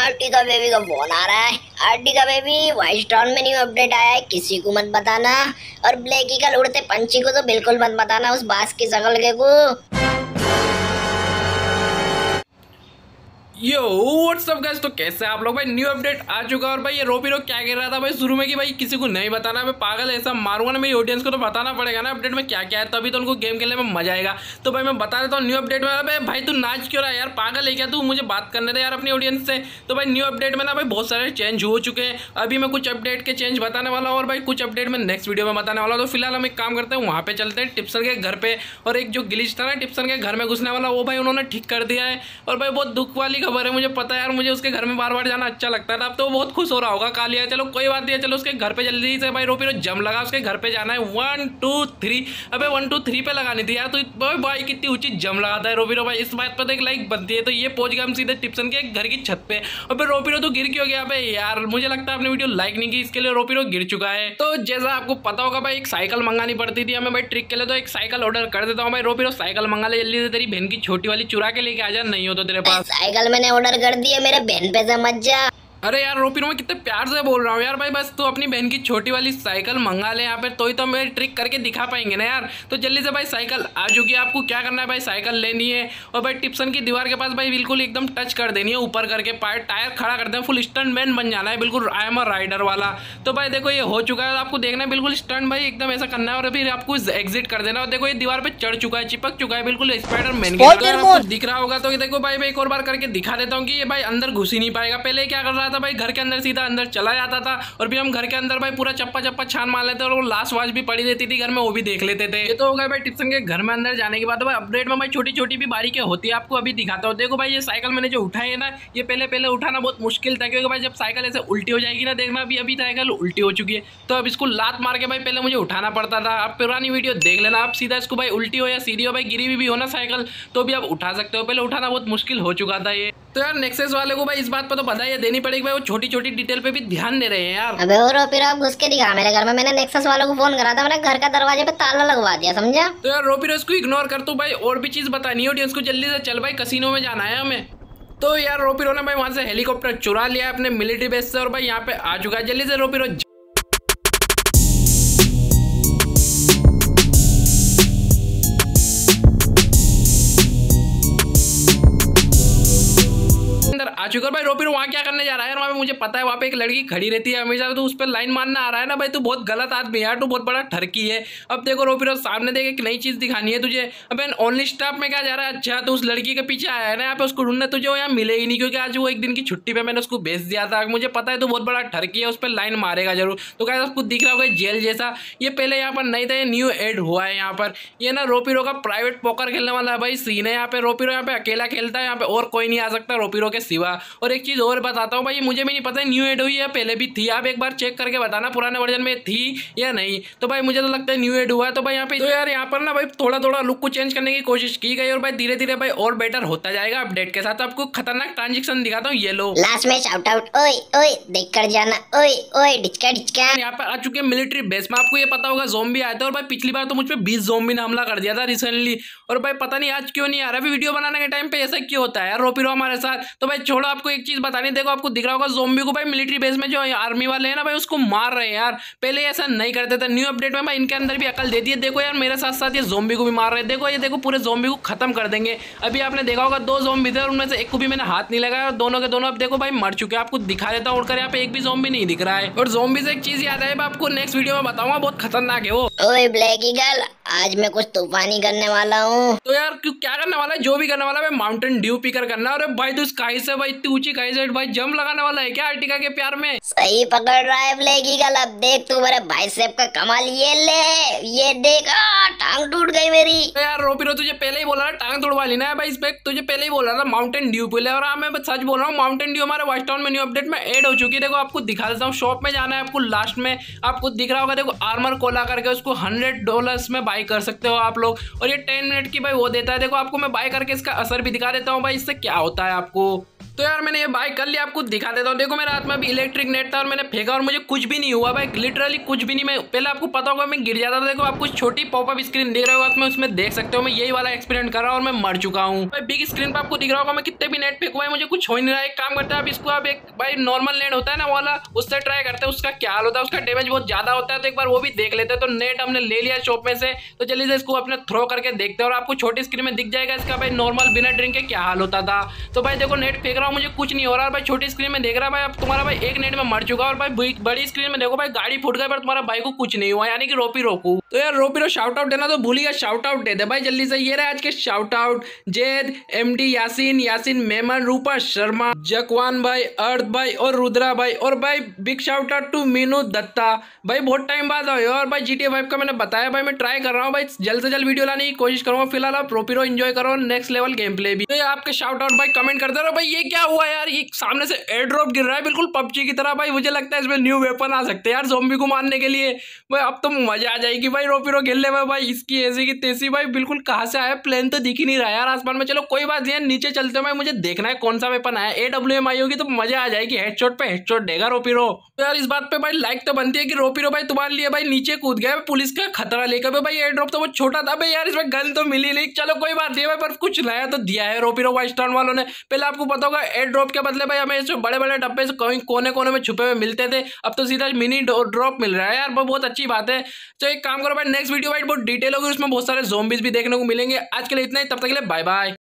Ertiga baby का phone आ रहा है। आरटी का बेबी वाइस टाउन में न्यू अपडेट आया है, किसी को मत बताना। और ब्लैकी का उड़ते पंछी को तो बिल्कुल मत बताना, उस बास की शकल के को। यो व्हाट्सअप गाइस तो कैसे आप लोग? भाई न्यू अपडेट आ चुका और भाई, ये रोपी रोक क्या कह रहा था भाई? शुरू में कि भाई, किसी को नहीं बताना, मैं पागल ऐसा मारूँगा ना, मेरी ऑडियंस को तो बताना पड़ेगा ना अपडेट में क्या क्या है, तभी तो उनको गेम खेलने में मज़ा आएगा। तो भाई, मैं बता देता हूँ न्यू अपडेट में भाई भाई, तू नाच क्यों रहा है यार? पागल है क्या तू? मुझे बात करने दे यार अपनी ऑडियंस से। तो भाई न्यू अपडेट में ना भाई, बहुत सारे चेंज हो चुके हैं। अभी मैं कुछ अपडेट के चेंज बताने वाला हूँ और भाई, कुछ अपडेट में नेक्स्ट वीडियो में बताने वाला हूँ। तो फ़िलहाल हम एक काम करते हैं, वहाँ पे चलते हैं टिप्सन के घर पे। और एक जो गिलिच था ना टिप्सन के घर में घुसने वाला, वो भाई उन्होंने ठीक कर दिया है। और भाई, बहुत दुख वाली खबर है, मुझे पता है यार, मुझे उसके घर में बार बार जाना अच्छा लगता था अब तो बहुत खुश हो रहा होगा, कालिया, चलो कोई बात नहीं है, चलो उसके घर पे जल्दी से भाई रोपी रो जम लगा, उसके घर पे जाना है। वन टू थ्री अबे वन टू थ्री पे लगानी थी यार तो भाई भाई, कितनी ऊँची जम लगाता है रोपी भाई। इस बात पर तो एक लाइक बनती है तो ये पहुँच गया हम सीधे टिप्सन के घर की छत पे। और फिर रोपी तो गिर क्यों गया? भाई यार, मुझे लगता है आपने वीडियो लाइक नहीं की, इसके लिए रोपी गिर चुका है। तो जैसा आपको पता होगा भाई, एक साइकिल मंगानी पड़ती थी हमें भाई ट्रिक के लिए तो एक साइकिल ऑर्डर कर देता हूँ भाई। रोपी साइकिल मंगा ले, जल्दी से तेरी बहन की छोटी वाली चुरा के लेके आ जा, नहीं हो तो तेरे पास। साइकिल मैंने ऑर्डर कर दिया मेरे बहन पे समझ जा। अरे यार रोपिन मैं कितने प्यार से बोल रहा हूँ यार भाई बस तू अपनी बहन की छोटी वाली साइकिल मंगा ले यहाँ पे तो ही तो मेरी ट्रिक करके दिखा पाएँगे ना यार। तो जल्दी से भाई साइकिल आ चुकी है आपको क्या करना है भाई साइकिल लेनी है। और भाई टिप्सन की दीवार के पास भाई बिल्कुल एकदम टच कर देनी है ऊपर करके टायर खड़ा कर दें फुल स्टंट मैन बन जाना है बिल्कुल आई एम अ राइडर वाला। तो भाई देखो ये हो चुका है आपको देखना है बिल्कुल स्टंट भाई एकदम ऐसा करना है और फिर आपको एग्जिट कर देना और देखो ये दीवार पर चढ़ चुका है चिपक चुका है बिल्कुल स्पाइडर मैन दिख रहा होगा। तो देखो भाई मैं एक और बार करके दिखा देता हूँ कि ये भाई अंदर घुस ही नहीं पाएगा। पहले क्या कर रहा था भाई, घर के अंदर सीधा अंदर चला जाता था और फिर हम घर के अंदर भाई पूरा चप्पा चप्पा छान मार लेते और वो लास्ट वाच भी पड़ी रहती थी घर में, वो भी देख लेते थे। ये तो हो गया भाई टिप्सन के घर में अंदर जाने के बाद। भाई अपडेट में भाई छोटी छोटी भी बारीकें होती है, आपको अभी दिखाता हूँ। देखो भाई, ये साइकिल मैंने जो उठाई है ना, ये पहले पहले उठाना बहुत मुश्किल था, क्योंकि भाई जब साइकिल ऐसे उल्टी हो जाएगी ना, देखना अभी अभी साइकिल उल्टी हो चुकी है। तो अब इसको लात मार के भाई पहले मुझे उठाना पड़ता था। आप पुरानी वीडियो देख लेना आप सीधा इसको भाई उल्टी हो या सीधी हो, भाई गिरी भी हो ना साइकिल तो भी आप उठा सकते हो। पहले उठाना बहुत मुश्किल हो चुका था ये। तो यार नेक्सेस वाले को भाई इस बात पर तो बधाई देनी पड़ेगी भाई वो छोटी छोटी डिटेल पे भी ध्यान दे रहे हैं यार। अबे और फिर आप घुस के दिखा मेरे घर में मैंने नेक्सस वालों को फ़ोन करा था मैंने घर का दरवाजे पे ताला लगवा दिया समझा? तो यार रोपिरो इसको इग्नोर कर तू भाई और भी चीज़ बतानी है ऑडियंस को जल्दी से चल भाई कसिनो में जाना है हमें। तो यार रोपीरो ने भाई वहाँ से हेलीकॉप्टर चुरा लिया अपने मिलिट्री बेस से और भाई यहाँ पे आ चुका है जल्दी से रोपिरो भाई वहाँ क्या करने जा रहा है? पे मुझे पता है वहाँ पे एक लड़की खड़ी रहती है हमेशा तो उस पर लाइन मारना आ रहा है ना भाई, तू बहुत गलत आदमी यार, तू बहुत बड़ा ठरकी है। अब देखो रोपिर सामने देख, एक नई चीज़ दिखानी है तुझे। अब ओनली स्टाफ में क्या जा रहा है? अच्छा तो उस लड़की के पीछे आया है ना, यहाँ पे उसको ढूंढना, तुझे यहाँ मिलेगी नहीं, क्योंकि आज वो एक दिन की छुट्टी पे मैंने उसको भेज दिया था। मुझे पता है तो बहुत बड़ा ठरकी है, उस पर लाइन मारेगा ज़रूर। तो क्या उसको दिख रहा होगा जेल जैसा। ये पहले यहाँ पर नहीं था, ये न्यू एड हुआ है यहाँ पर। ये ना रोपिरो का प्राइवेट पोकर खेलने वाला है भाई सीन है यहाँ पे। रोपिरो यहाँ पे अकेला खेलता है, यहाँ पे और कोई नहीं आ सकता रोपीरो के सिवा। और एक चीज़ और बताता हूँ भाई, मुझे भी नहीं पता न्यू एड हुई है पहले भी थी। आप एक बार चेक करके बताना पुराने वर्जन में थी या नहीं। तो भाई मुझे तो लगता है न्यू एड हुआ है तो भाई यहाँ पे तो यार यहाँ पर ना भाई थोड़ा थोड़ा लुक को चेंज करने की कोशिश की गई और भाई धीरे धीरे भाई और बेटर होता जाएगा अपडेट के साथ। आपको खतरनाक ट्रांजेक्शन दिखाता हूँ ये लो लास्ट में शाउट आउट ओए ओए देख कर जाना ओए ओए डिचका डिचका। यहाँ पे आ चुके मिलिट्री बेस में। आपको ये पता होगा जोम्बी आए थे और भाई पिछली बार तो मुझ पर बीस जोम्बी ने हमला कर दिया था रिसेंटली और भाई पता नहीं आज क्यों नहीं आ रहा वीडियो बनाने के टाइम पे ऐसा क्यों होता है यार? रोपी रो हमारे साथ। तो भाई छोड़ो आपको एक चीज़ बतानी देखो आपको दिख रहा होगा जोम्बी को भाई मिलिट्री बेस में जो आर्मी वाले हैं ना भाई उसको मार रहे हैं यार। पहले ऐसा नहीं करते थे। न्यू अपडेट में भाई इनके अंदर भी अकल देती है। देखो यार मेरे साथ साथ ये जोम्बी को भी मार रहे हैं। देखो ये देखो पूरे जोम्बी को खत्म कर देंगे। अभी आपने देखा होगा दो जोम्बी थे और उनमें से एक को भी मैंने हाथ नहीं लगाया। और दोनों के दोनों अब देखो भाई मर चुके हैं। आपको दिखा देता हूँ उड़कर यहाँ पे एक भी जोम्बी नहीं दिख रहा है। और जोम्बी से एक चीज़ याद है आपको नेक्स्ट वीडियो में बताऊँगा बहुत खतरनाक है वो। ओए ब्लैक ईगल आज मैं कुछ तूफानी करने वाला हूँ। तो यार क्यों क्या करने वाला है? जो भी करने वाला है माउंटेन ड्यू पीकर करना। है और भाई तो स्काई से भाई इतनी ऊँची काई से भाई जम लगाने वाला है क्या अर्टिका के प्यार में? सही पकड़ रहा है ब्लैक ईगल अब देख तू मेरे भाई सेब का कमाल। ये ले ये देखा। टांग टूट गई मेरी। तो यार रोपिरो तुझे पहले ही बोला था टांग तोड़वा लेना है भाई इस पे। तुझे पहले ही बोला था माउंटेन ड्यू पे और हाँ, मैं सच बोल रहा हूँ माउंटेन ड्यू हमारे वेस्ट टाउन में न्यू अपडेट में एड हो चुकी है। देखो आपको दिखा देता हूँ शॉप में जाना है आपको लास्ट में। आपको दिख रहा होगा देखो आर्मर कोला करके उसको हंड्रेड डॉलर में बाई कर सकते हो आप लोग। और ये टेन मिनट की भाई वो देता है। देखो आपको मैं बाय करके इसका असर भी दिखा देता हूँ भाई इससे क्या होता है आपको? तो यार मैंने ये बाइक कर लिया, आपको दिखा देता हूँ। देखो मेरे हाथ में अभी इलेक्ट्रिक नेट था और मैंने फेंका और मुझे कुछ भी नहीं हुआ। भाई लिटरली कुछ भी नहीं। मैं पहले आपको पता होगा, मैं गिर जाता था। देखो आपको छोटी पॉपअप स्क्रीन दिख रहा होगा उसमें उसमें देख सकते हो। मैं यही वाला एक्सपीरियंस कर रहा हूँ और मैं मर चुका हूँ। भाई बिग स्क्रीन पर आपको दिख रहा होगा, मैं कितने भी नेट फेंकू, भाई, मुझे कुछ हो नहीं रहा। है काम करता है अब इसको आप एक भाई नॉर्मल नेट होता है ना वाला, उससे ट्राई करते हैं, उसका क्या हाल होता है, उसका डैमेज बहुत ज़्यादा होता है तो एक बार वो भी देख लेते हैं। तो नेट हमने ले लिया शॉप में से तो जल्दी से इसको अपने थ्रो करके देखते हैं और आपको छोटी स्क्रीन में दिख जाएगा इसका, भाई नॉर्मल बिना ड्रिंक के क्या हाल होता था। तो भाई, देखो नेट फेंक रहा हूँ, मुझे कुछ नहीं हो रहा। भाई, छोटी स्क्रीन में देख रहा भाई, अब तुम्हारा भाई एक नेट में मर चुका और भाई बड़ी स्क्रीन में देखो भाई, गाड़ी फूट गई, पर तुम्हारा भाई को कुछ नहीं हुआ, यानी कि रोपी रोकू। तो यार रोपी रो शाउट आउट देना तो भूलिएगा शाउट आउट दे दे। भाई जल्दी से ये रहा आज के shout out Zed M D Yasin Yasin Memon Rupa, Sharma, Zakwan भाई, अर्थ भाई और रुद्रा भाई। और भाई big shout out to Meenu Dutta. भाई बहुत टाइम बाद आए और भाई जी टी का मैंने बताया, भाई मैं ट्राई कर रहा हूँ। भाई जल्द से जल्द वीडियो लाने की कोशिश करूँगा। फ़िलहाल आप रोपीरो इन्जॉय करो नेक्स्ट लेवल गेम प्ले भी। तो आपके शाउट आउट भाई कमेंट करते रहो। भाई ये क्या हुआ यार? ये सामने से एयर ड्रॉप गिर रहा है बिल्कुल पबजी की तरह। भाई मुझे लगता है इसमें न्यू वेपन आ सकते हैं यार जोम्बी को मारने के लिए। भाई अब तो मज़ा आ जाएगी भाई। रोपीरो खेलने में भाई, इसकी ऐसी की तेज़ी भाई, बिल्कुल कहाँ से आया? प्लेन तो दिख ही नहीं रहा यार आसमान में। चलो, कोई बात नहीं नीचे चलते भाई, मुझे देखना है कौन सा वेपन आया। ए डब्ल्यू एम आई होगी तो मज़ा आ जाएगी। हेडशॉट पे हेडशॉट देगा रोपीरो तो यार, इस बात पे भाई लाइक तो बनती है कि रोपीरो भाई, तुम्हारे लिए भाई नीचे कूद गया पुलिस का खतरा लेकर। भाई एयर ड्रॉप तो वो छोटा था। भाई यार, इसमें गन तो मिली नहीं। चलो, कोई बात नहीं भाई, पर कुछ नया तो दिया है रोपी रोपीरो वाइस वालों ने। पहले आपको पता होगा एयर ड्रॉप के बदले भाई, हमें बड़े बड़े डब्बे से कहीं कोने कोने में छुपे हुए मिलते थे। अब तो सीधा मिनी ड्रॉप मिल रहा है यार बहुत अच्छी बात है। तो एक काम करो भाई नेक्स्ट वीडियो भाई, बहुत डिटेल होगी, उसमें बहुत सारे जोम्बिस भी देखने को मिलेंगे। आज के लिए इतना ही, तब तक के लिए बाय बाय